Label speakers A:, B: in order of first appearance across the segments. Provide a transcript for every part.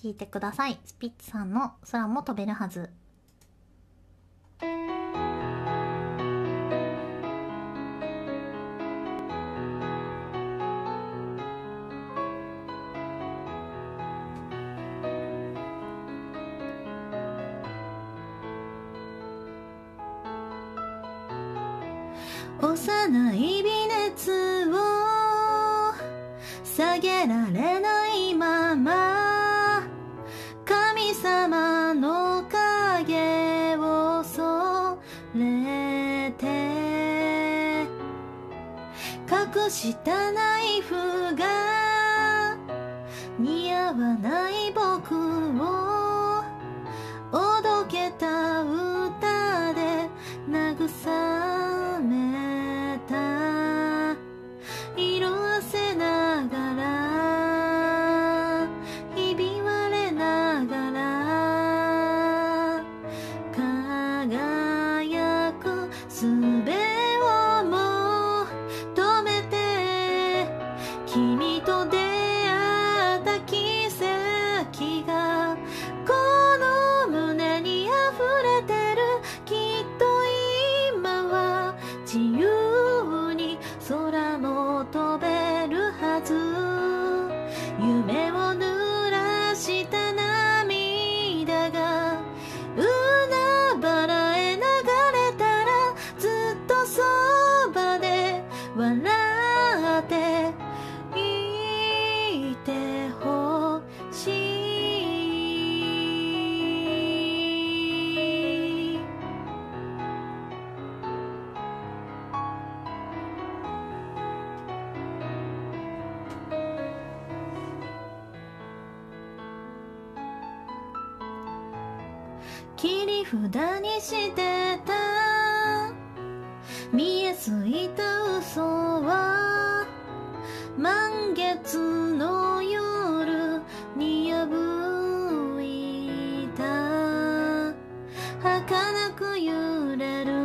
A: 聞いてください。スピッツさんの空も飛べるはず。幼い微熱を下げられないくしたナイフが似合わない僕をおどけた歌で慰め切り札にしてた。見えすいた嘘は満月の夜に破いた。儚く揺れる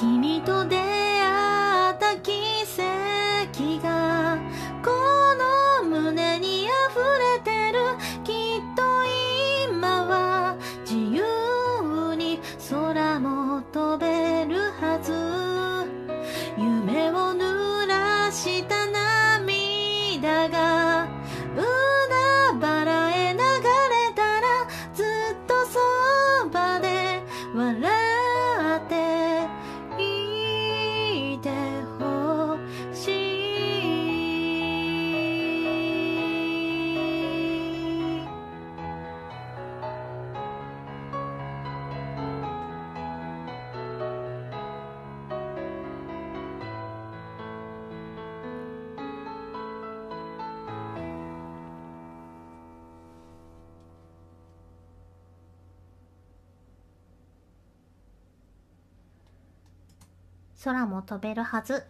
A: 君と出会った奇跡がこの胸に溢れてるきっと今は自由に空も飛べるはず。夢を濡らした涙が空も飛べるはず。